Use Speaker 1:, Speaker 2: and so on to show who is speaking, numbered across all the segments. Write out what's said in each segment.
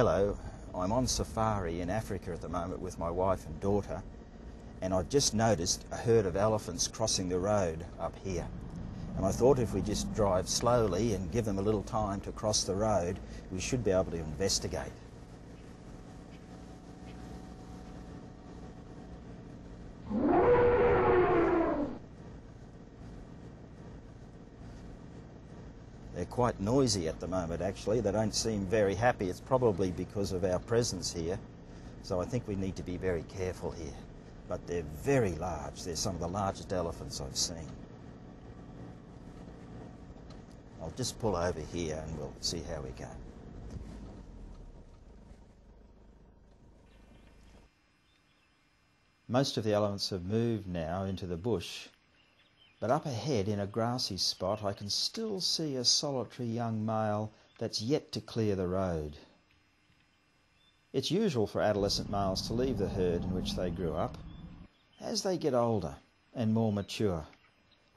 Speaker 1: Hello, I'm on safari in Africa at the moment with my wife and daughter, and I've just noticed a herd of elephants crossing the road up here. And I thought if we just drive slowly and give them a little time to cross the road, we should be able to investigate. Quite noisy at the moment, actually. They don't seem very happy. It's probably because of our presence here. So I think we need to be very careful here. But they're very large. They're some of the largest elephants I've seen. I'll just pull over here and we'll see how we go. Most of the elephants have moved now into the bush but up ahead in a grassy spot I can still see a solitary young male that's yet to clear the road. It's usual for adolescent males to leave the herd in which they grew up. As they get older and more mature,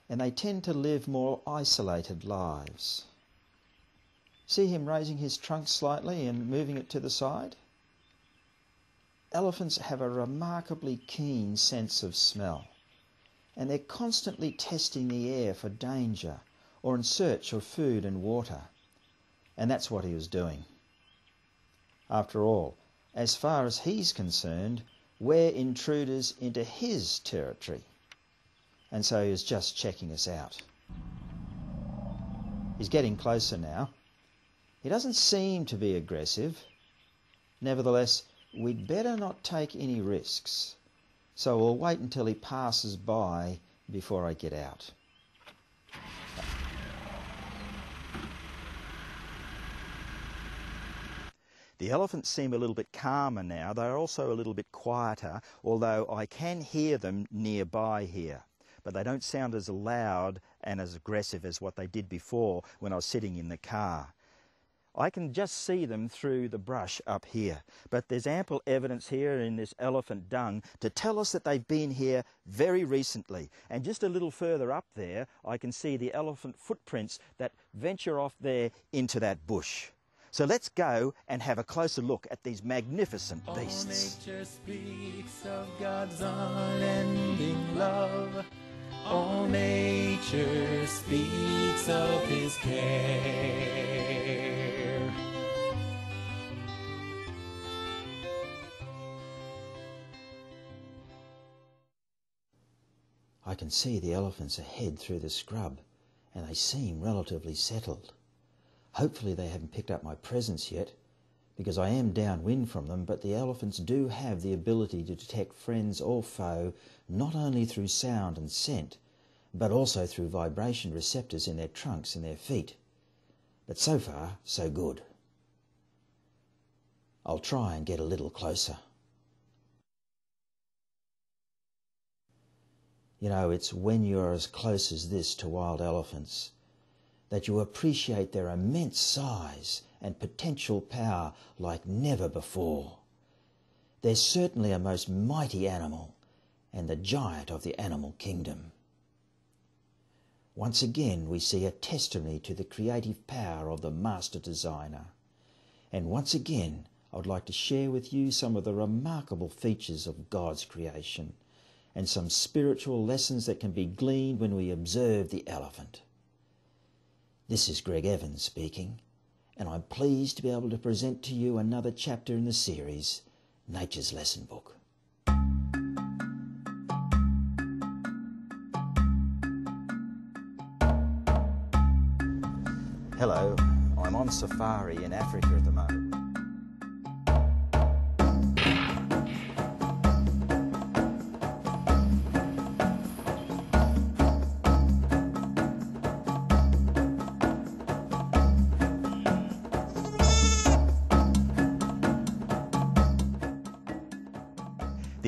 Speaker 1: and they tend to live more isolated lives. See him raising his trunk slightly and moving it to the side? Elephants have a remarkably keen sense of smell and they're constantly testing the air for danger or in search of food and water. And that's what he was doing. After all, as far as he's concerned, we're intruders into his territory. And so he was just checking us out. He's getting closer now. He doesn't seem to be aggressive. Nevertheless, we'd better not take any risks. So we'll wait until he passes by before I get out. The elephants seem a little bit calmer now. They're also a little bit quieter, although I can hear them nearby here. But they don't sound as loud and as aggressive as what they did before when I was sitting in the car. I can just see them through the brush up here. But there's ample evidence here in this elephant dung to tell us that they've been here very recently. And just a little further up there, I can see the elephant footprints that venture off there into that bush. So let's go and have a closer look at these magnificent beasts.
Speaker 2: All nature speaks of God's unending love. All nature speaks of his care.
Speaker 1: I can see the elephants ahead through the scrub, and they seem relatively settled. Hopefully they haven't picked up my presence yet, because I am downwind from them, but the elephants do have the ability to detect friends or foe not only through sound and scent, but also through vibration receptors in their trunks and their feet. But so far, so good. I'll try and get a little closer. You know, it's when you're as close as this to wild elephants that you appreciate their immense size and potential power like never before. They're certainly a most mighty animal and the giant of the animal kingdom. Once again, we see a testimony to the creative power of the master designer. And once again, I would like to share with you some of the remarkable features of God's creation and some spiritual lessons that can be gleaned when we observe the elephant. This is Greg Evans speaking, and I'm pleased to be able to present to you another chapter in the series, Nature's Lesson Book. Hello, I'm on safari in Africa at the moment.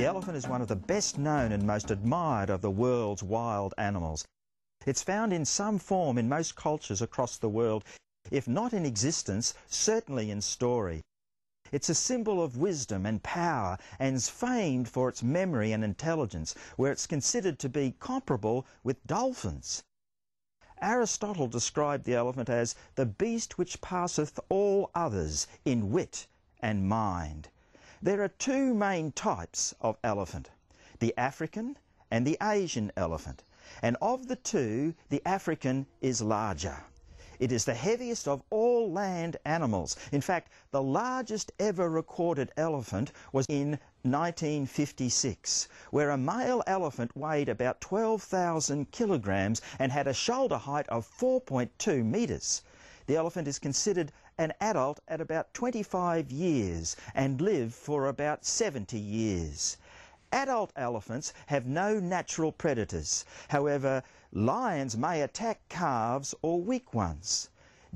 Speaker 1: The elephant is one of the best known and most admired of the world's wild animals. It's found in some form in most cultures across the world, if not in existence, certainly in story. It's a symbol of wisdom and power and is famed for its memory and intelligence, where it's considered to be comparable with dolphins. Aristotle described the elephant as the beast which passeth all others in wit and mind. There are two main types of elephant, the African and the Asian elephant. And of the two, the African is larger. It is the heaviest of all land animals. In fact, the largest ever recorded elephant was in 1956, where a male elephant weighed about 12,000 kilograms and had a shoulder height of 4.2 metres. The elephant is considered an adult at about 25 years and live for about 70 years. Adult elephants have no natural predators. However, lions may attack calves or weak ones.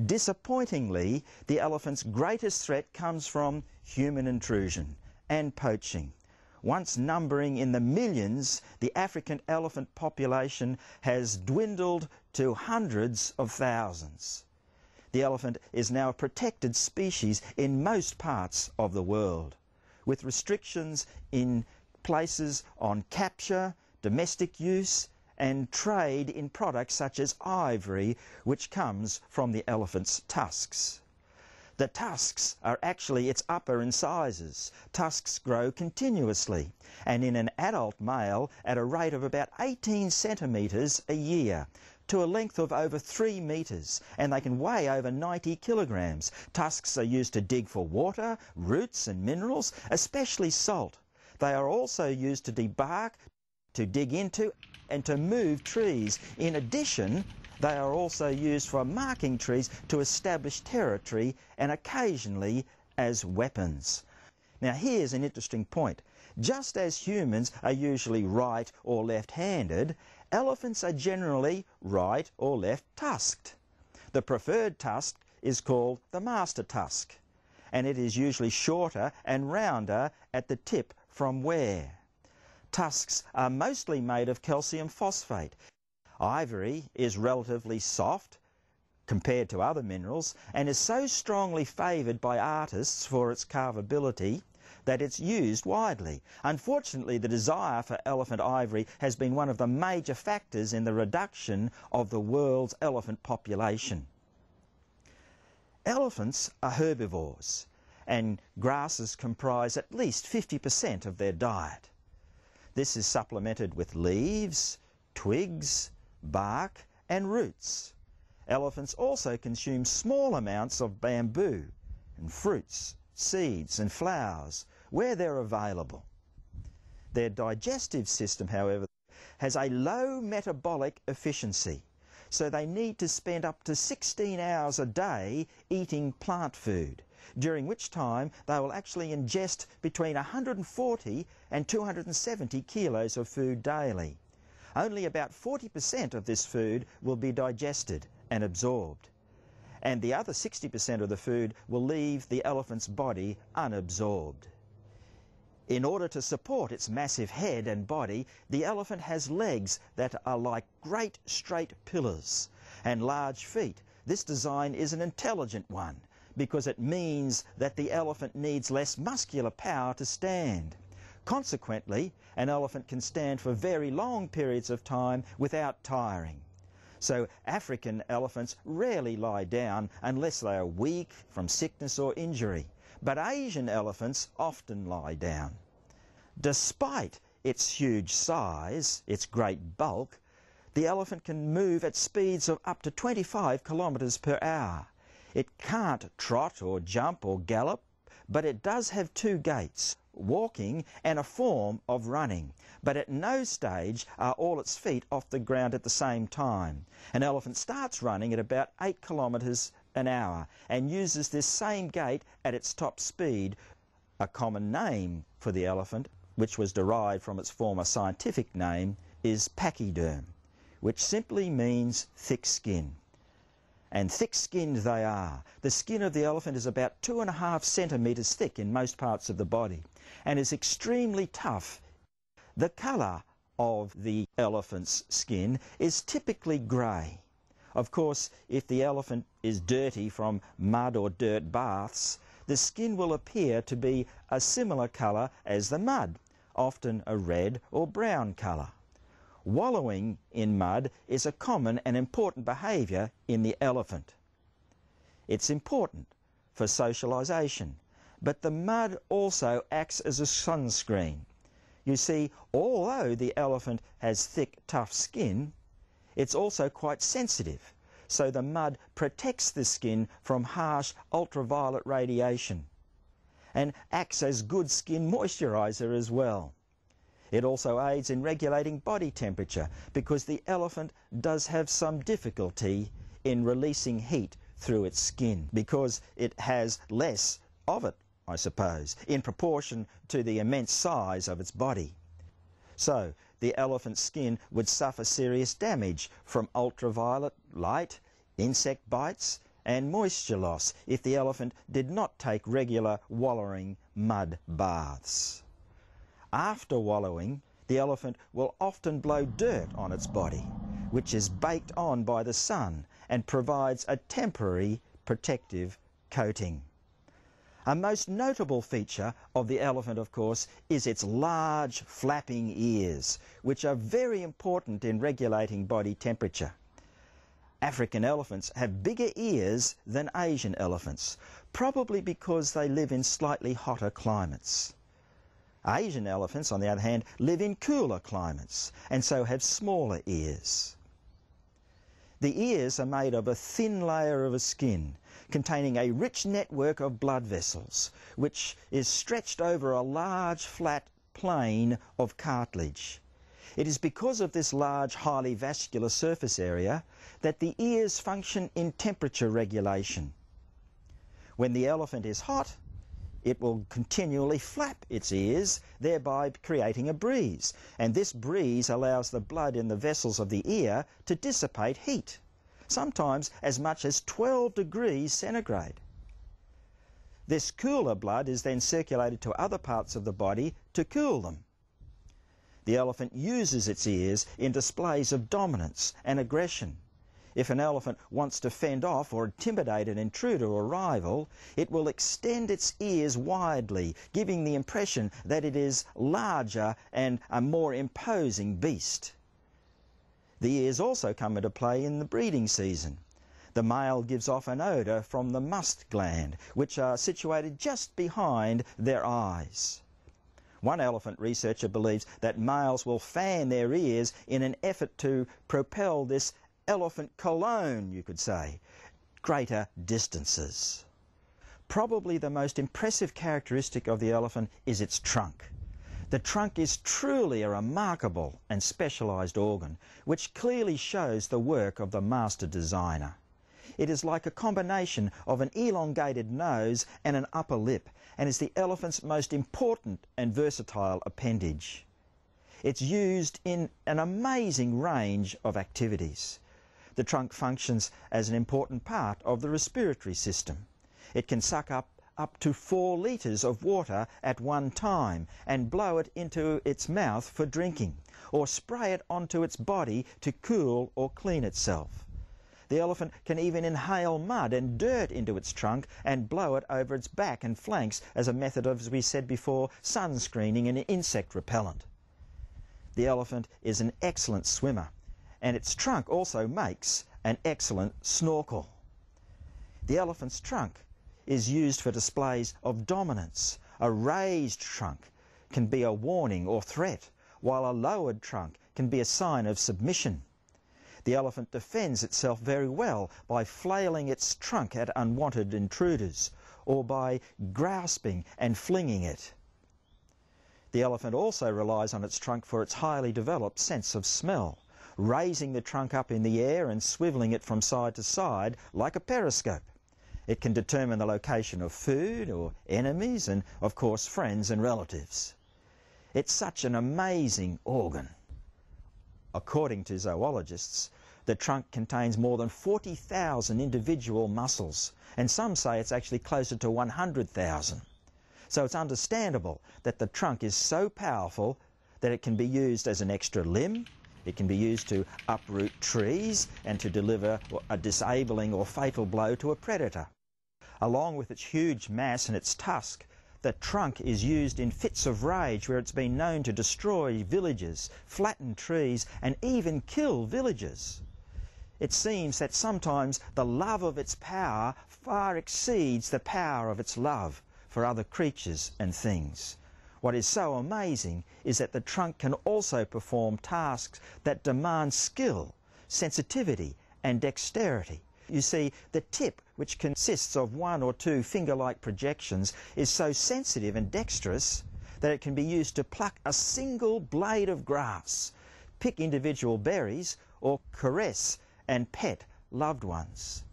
Speaker 1: Disappointingly, the elephant's greatest threat comes from human intrusion and poaching. Once numbering in the millions, the African elephant population has dwindled to hundreds of thousands. The elephant is now a protected species in most parts of the world, with restrictions in places on capture, domestic use, and trade in products such as ivory, which comes from the elephant's tusks. The tusks are actually its upper incisors. Tusks grow continuously, and in an adult male at a rate of about 18 centimetres a year, to a length of over 3 metres, and they can weigh over 90 kilograms. Tusks are used to dig for water, roots and minerals, especially salt. They are also used to debark, to dig into and to move trees. In addition, they are also used for marking trees to establish territory and occasionally as weapons. Now here's an interesting point. Just as humans are usually right or left-handed, elephants are generally right or left tusked. The preferred tusk is called the master tusk, and it is usually shorter and rounder at the tip from wear. Tusks are mostly made of calcium phosphate. Ivory is relatively soft compared to other minerals and is so strongly favoured by artists for its carvability that it's used widely. Unfortunately, the desire for elephant ivory has been one of the major factors in the reduction of the world's elephant population. Elephants are herbivores and grasses comprise at least 50% of their diet. This is supplemented with leaves, twigs, bark and roots. Elephants also consume small amounts of bamboo and fruits, seeds and flowers where they're available. Their digestive system, however, has a low metabolic efficiency, so they need to spend up to 16 hours a day eating plant food during which time they will actually ingest between 140 and 270 kilos of food daily. Only about 40% of this food will be digested and absorbed. And the other 60% of the food will leave the elephant's body unabsorbed. In order to support its massive head and body, the elephant has legs that are like great straight pillars and large feet. This design is an intelligent one because it means that the elephant needs less muscular power to stand. Consequently, an elephant can stand for very long periods of time without tiring. So African elephants rarely lie down unless they are weak from sickness or injury. But Asian elephants often lie down. Despite its huge size, its great bulk, the elephant can move at speeds of up to 25 kilometres per hour. It can't trot or jump or gallop, but it does have two gaits, walking and a form of running. But at no stage are all its feet off the ground at the same time. An elephant starts running at about 8 kilometres an hour and uses this same gait at its top speed. A common name for the elephant, which was derived from its former scientific name, is pachyderm, which simply means thick skin and thick-skinned they are. The skin of the elephant is about two and a half centimetres thick in most parts of the body and is extremely tough. The colour of the elephant's skin is typically grey. Of course, if the elephant is dirty from mud or dirt baths, the skin will appear to be a similar colour as the mud, often a red or brown colour. Wallowing in mud is a common and important behaviour in the elephant. It's important for socialisation, But the mud also acts as a sunscreen. You see, although the elephant has thick, tough skin, it's also quite sensitive. So the mud protects the skin from harsh ultraviolet radiation and acts as good skin moisturizer as well. It also aids in regulating body temperature because the elephant does have some difficulty in releasing heat through its skin because it has less of it I suppose, in proportion to the immense size of its body. So, the elephant's skin would suffer serious damage from ultraviolet light, insect bites, and moisture loss if the elephant did not take regular wallowing mud baths. After wallowing, the elephant will often blow dirt on its body, which is baked on by the sun and provides a temporary protective coating. A most notable feature of the elephant, of course, is its large flapping ears, which are very important in regulating body temperature. African elephants have bigger ears than Asian elephants, probably because they live in slightly hotter climates. Asian elephants, on the other hand, live in cooler climates and so have smaller ears. The ears are made of a thin layer of a skin containing a rich network of blood vessels, which is stretched over a large flat plane of cartilage. It is because of this large, highly vascular surface area that the ears function in temperature regulation. When the elephant is hot, it will continually flap its ears, thereby creating a breeze. And this breeze allows the blood in the vessels of the ear to dissipate heat sometimes as much as 12 degrees centigrade. This cooler blood is then circulated to other parts of the body to cool them. The elephant uses its ears in displays of dominance and aggression. If an elephant wants to fend off or intimidate an intruder or rival, it will extend its ears widely, giving the impression that it is larger and a more imposing beast. The ears also come into play in the breeding season. The male gives off an odour from the musth gland, which are situated just behind their eyes. One elephant researcher believes that males will fan their ears in an effort to propel this elephant cologne, you could say, greater distances. Probably the most impressive characteristic of the elephant is its trunk. The trunk is truly a remarkable and specialised organ, which clearly shows the work of the master designer. It is like a combination of an elongated nose and an upper lip, and is the elephant's most important and versatile appendage. It's used in an amazing range of activities. The trunk functions as an important part of the respiratory system. It can suck up up to four litres of water at one time and blow it into its mouth for drinking, or spray it onto its body to cool or clean itself. The elephant can even inhale mud and dirt into its trunk and blow it over its back and flanks as a method of, as we said before, sunscreening and insect repellent. The elephant is an excellent swimmer, and its trunk also makes an excellent snorkel. The elephant's trunk is used for displays of dominance. A raised trunk can be a warning or threat, while a lowered trunk can be a sign of submission. The elephant defends itself very well by flailing its trunk at unwanted intruders or by grasping and flinging it. The elephant also relies on its trunk for its highly developed sense of smell, raising the trunk up in the air and swivelling it from side to side like a periscope. It can determine the location of food or enemies and, of course, friends and relatives. It's such an amazing organ. According to zoologists, the trunk contains more than 40,000 individual muscles, and some say it's actually closer to 100,000. So it's understandable that the trunk is so powerful that it can be used as an extra limb, it can be used to uproot trees and to deliver a disabling or fatal blow to a predator. Along with its huge mass and its tusk, the trunk is used in fits of rage where it's been known to destroy villages, flatten trees, and even kill villagers. It seems that sometimes the love of its power far exceeds the power of its love for other creatures and things. What is so amazing is that the trunk can also perform tasks that demand skill, sensitivity and dexterity. You see, the tip, which consists of one or two finger-like projections, is so sensitive and dexterous that it can be used to pluck a single blade of grass, pick individual berries, or caress and pet loved ones.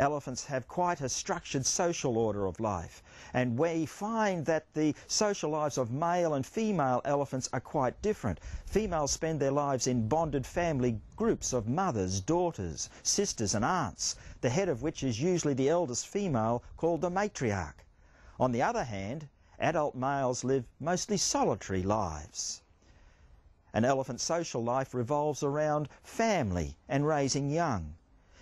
Speaker 1: Elephants have quite a structured social order of life, and we find that the social lives of male and female elephants are quite different. Females spend their lives in bonded family groups of mothers, daughters, sisters, and aunts, the head of which is usually the eldest female called the matriarch. On the other hand, adult males live mostly solitary lives. An elephant's social life revolves around family and raising young.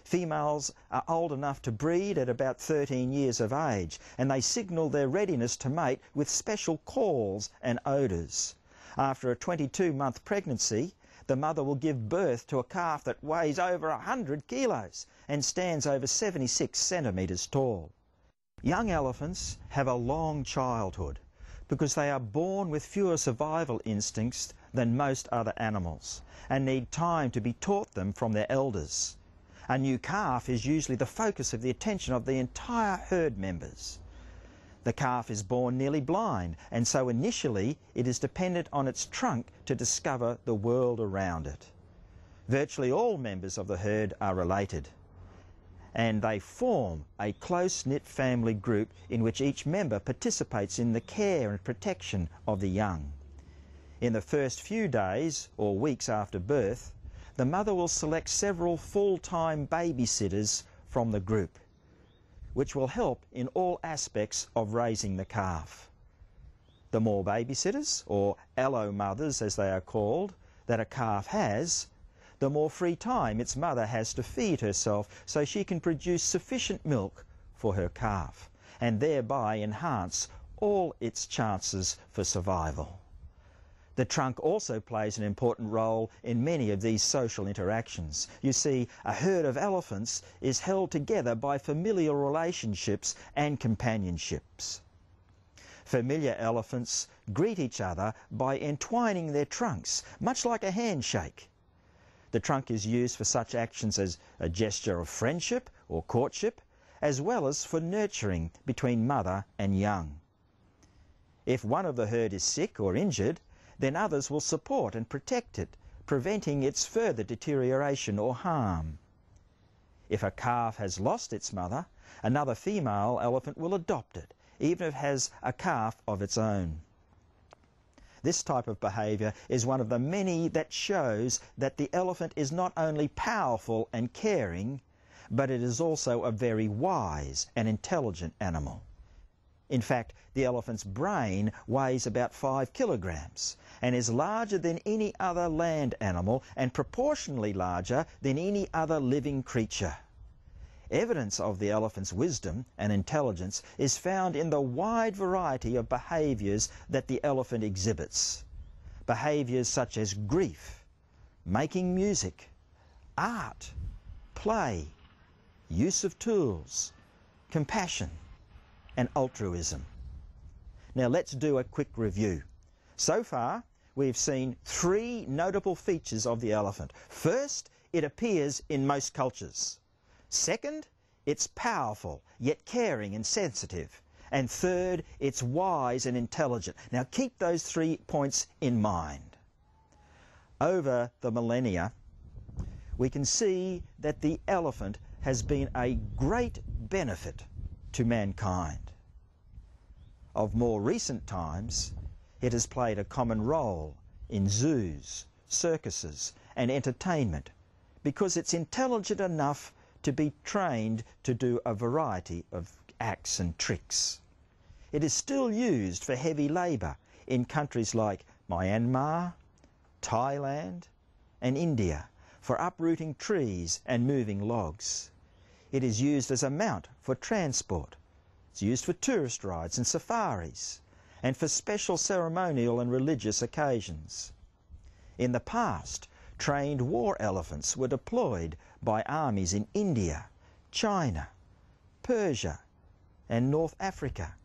Speaker 1: Females are old enough to breed at about 13 years of age and they signal their readiness to mate with special calls and odours. After a 22 month pregnancy, the mother will give birth to a calf that weighs over 100 kilos and stands over 76 centimetres tall. Young elephants have a long childhood because they are born with fewer survival instincts than most other animals and need time to be taught them from their elders. A new calf is usually the focus of the attention of the entire herd members. The calf is born nearly blind, and so initially it is dependent on its trunk to discover the world around it. Virtually all members of the herd are related, and they form a close-knit family group in which each member participates in the care and protection of the young. In the first few days or weeks after birth, the mother will select several full-time babysitters from the group, which will help in all aspects of raising the calf. The more babysitters, or allo mothers as they are called, that a calf has, the more free time its mother has to feed herself so she can produce sufficient milk for her calf and thereby enhance all its chances for survival. The trunk also plays an important role in many of these social interactions. You see, a herd of elephants is held together by familial relationships and companionships. Familiar elephants greet each other by entwining their trunks, much like a handshake. The trunk is used for such actions as a gesture of friendship or courtship, as well as for nurturing between mother and young. If one of the herd is sick or injured, then others will support and protect it, preventing its further deterioration or harm. If a calf has lost its mother, another female elephant will adopt it, even if it has a calf of its own. This type of behaviour is one of the many that shows that the elephant is not only powerful and caring, but it is also a very wise and intelligent animal. In fact, the elephant's brain weighs about 5 kilograms and is larger than any other land animal and proportionally larger than any other living creature. Evidence of the elephant's wisdom and intelligence is found in the wide variety of behaviours that the elephant exhibits. Behaviours such as grief, making music, art, play, use of tools, compassion, and altruism. Now let's do a quick review. So far, we've seen three notable features of the elephant. First, it appears in most cultures. Second, it's powerful, yet caring and sensitive. And third, it's wise and intelligent. Now keep those three points in mind. Over the millennia, we can see that the elephant has been a great benefit to mankind of more recent times, it has played a common role in zoos, circuses, and entertainment because it's intelligent enough to be trained to do a variety of acts and tricks. It is still used for heavy labour in countries like Myanmar, Thailand, and India for uprooting trees and moving logs. It is used as a mount for transport it's used for tourist rides and safaris and for special ceremonial and religious occasions. In the past, trained war elephants were deployed by armies in India, China, Persia and North Africa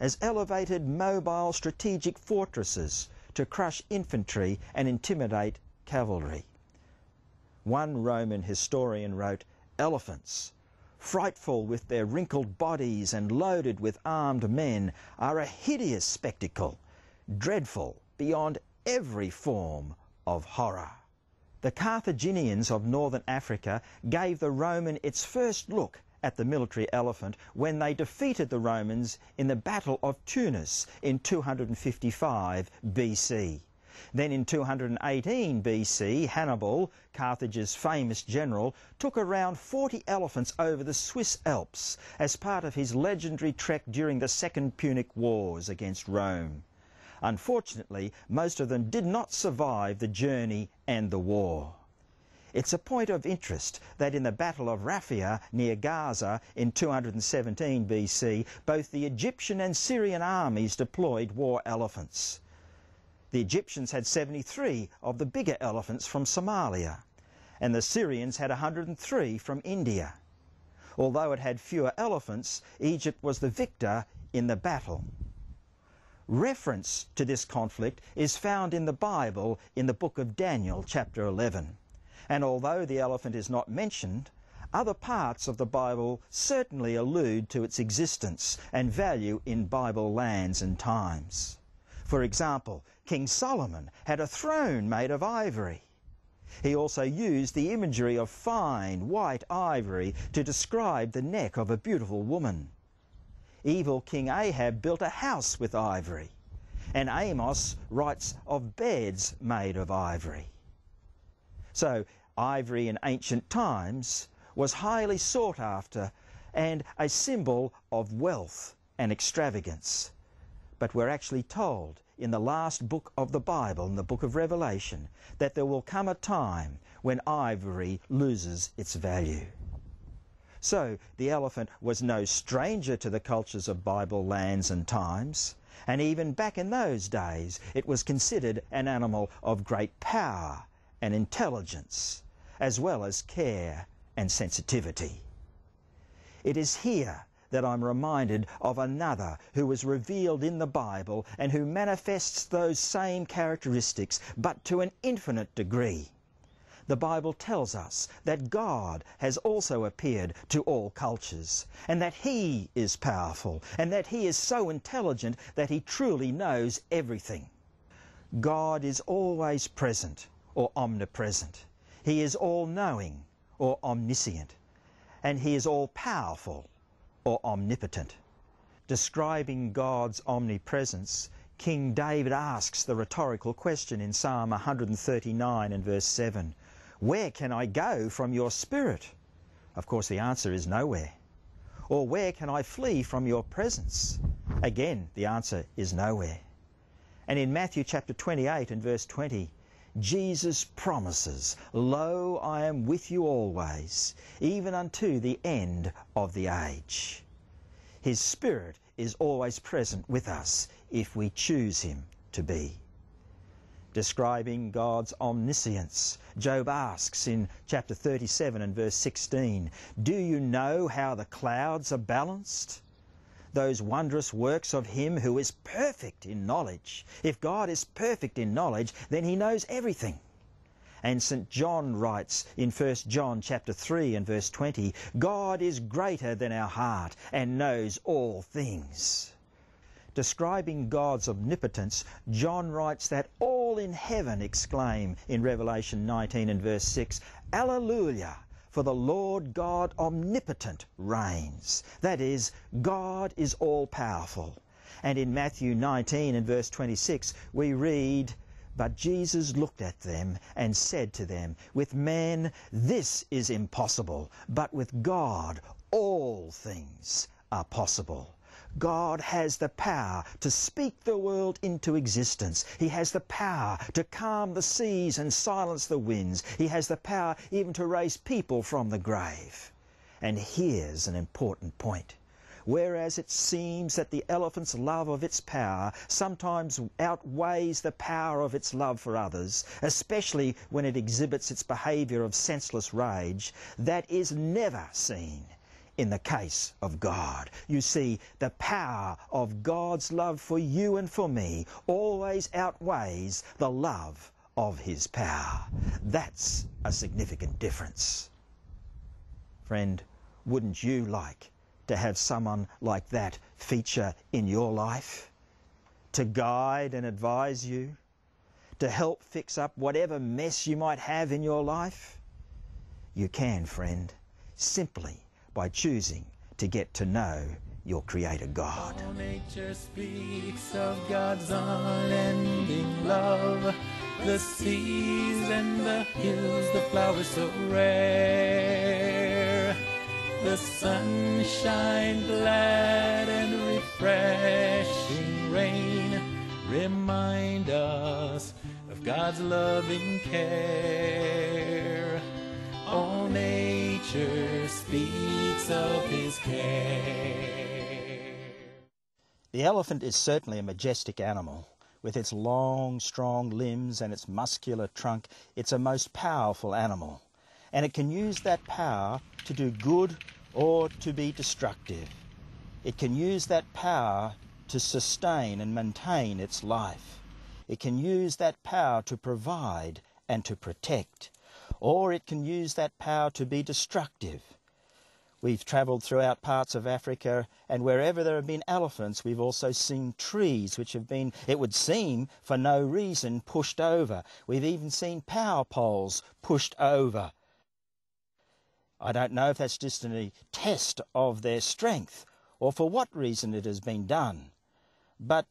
Speaker 1: as elevated mobile strategic fortresses to crush infantry and intimidate cavalry. One Roman historian wrote, Elephants, frightful with their wrinkled bodies and loaded with armed men, are a hideous spectacle, dreadful beyond every form of horror. The Carthaginians of northern Africa gave the Roman its first look at the military elephant when they defeated the Romans in the Battle of Tunis in 255 BC. Then in 218 BC, Hannibal, Carthage's famous general, took around 40 elephants over the Swiss Alps as part of his legendary trek during the Second Punic Wars against Rome. Unfortunately, most of them did not survive the journey and the war. It's a point of interest that in the Battle of Raphia near Gaza in 217 BC, both the Egyptian and Syrian armies deployed war elephants. The Egyptians had 73 of the bigger elephants from Somalia, and the Syrians had 103 from India. Although it had fewer elephants, Egypt was the victor in the battle. Reference to this conflict is found in the Bible in the book of Daniel, chapter 11. And although the elephant is not mentioned, other parts of the Bible certainly allude to its existence and value in Bible lands and times. For example, King Solomon had a throne made of ivory. He also used the imagery of fine white ivory to describe the neck of a beautiful woman evil King Ahab built a house with ivory, and Amos writes of beds made of ivory. So, ivory in ancient times was highly sought after and a symbol of wealth and extravagance. But we're actually told in the last book of the Bible, in the book of Revelation, that there will come a time when ivory loses its value. So the elephant was no stranger to the cultures of Bible lands and times, and even back in those days it was considered an animal of great power and intelligence, as well as care and sensitivity. It is here that I'm reminded of another who was revealed in the Bible and who manifests those same characteristics, but to an infinite degree the Bible tells us that God has also appeared to all cultures, and that He is powerful, and that He is so intelligent that He truly knows everything. God is always present or omnipresent. He is all knowing or omniscient, and He is all powerful or omnipotent. Describing God's omnipresence, King David asks the rhetorical question in Psalm 139 and verse 7 where can I go from your spirit? Of course, the answer is nowhere. Or where can I flee from your presence? Again, the answer is nowhere. And in Matthew chapter 28 and verse 20, Jesus promises, Lo, I am with you always, even unto the end of the age. His Spirit is always present with us if we choose Him to be describing God's omniscience. Job asks in chapter 37 and verse 16, Do you know how the clouds are balanced? Those wondrous works of Him who is perfect in knowledge. If God is perfect in knowledge, then He knows everything. And St. John writes in 1 John chapter 3 and verse 20, God is greater than our heart and knows all things. Describing God's omnipotence, John writes that all in heaven exclaim in Revelation 19 and verse 6, Alleluia! For the Lord God omnipotent reigns. That is, God is all powerful. And in Matthew 19 and verse 26, we read, But Jesus looked at them and said to them, With men this is impossible, but with God all things are possible. God has the power to speak the world into existence. He has the power to calm the seas and silence the winds. He has the power even to raise people from the grave. And here's an important point. Whereas it seems that the elephant's love of its power sometimes outweighs the power of its love for others, especially when it exhibits its behaviour of senseless rage, that is never seen in the case of God. You see, the power of God's love for you and for me always outweighs the love of His power. That's a significant difference. Friend, wouldn't you like to have someone like that feature in your life? To guide and advise you? To help fix up whatever mess you might have in your life? You can, friend, simply by choosing to get to know your Creator God.
Speaker 2: All nature speaks of God's unending love. The seas and the hills, the flowers so rare. The sunshine glad and refreshing rain remind us of God's loving care. All nature speaks of his care.
Speaker 1: The elephant is certainly a majestic animal. With its long, strong limbs and its muscular trunk, it's a most powerful animal. And it can use that power to do good or to be destructive. It can use that power to sustain and maintain its life. It can use that power to provide and to protect. Or it can use that power to be destructive. We've travelled throughout parts of Africa, and wherever there have been elephants, we've also seen trees which have been, it would seem, for no reason, pushed over. We've even seen power poles pushed over. I don't know if that's just a test of their strength or for what reason it has been done, but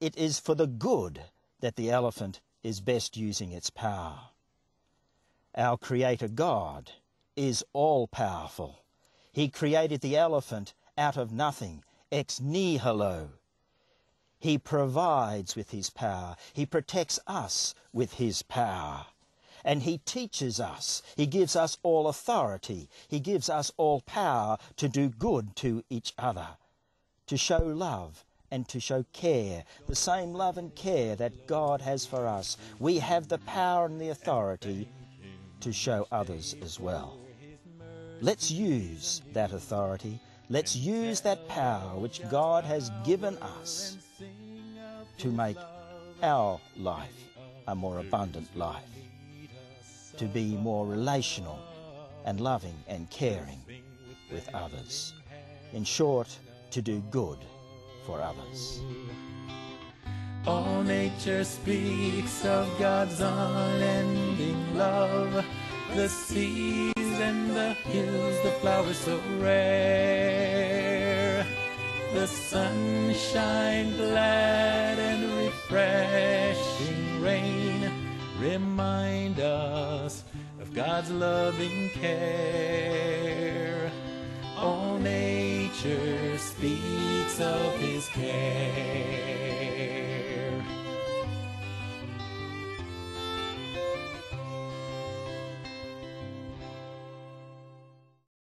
Speaker 1: it is for the good that the elephant is best using its power. Our Creator God is all powerful. He created the elephant out of nothing, ex nihilo. He provides with his power. He protects us with his power. And he teaches us. He gives us all authority. He gives us all power to do good to each other, to show love and to show care, the same love and care that God has for us. We have the power and the authority to show others as well. Let's use that authority. Let's use that power which God has given us to make our life a more abundant life, to be more relational and loving and caring with others. In short, to do good for others.
Speaker 2: All nature speaks of God's unending love. The seas and the hills, the flowers so rare. The sunshine glad and refreshing rain remind us of God's loving care. All nature speaks of his care.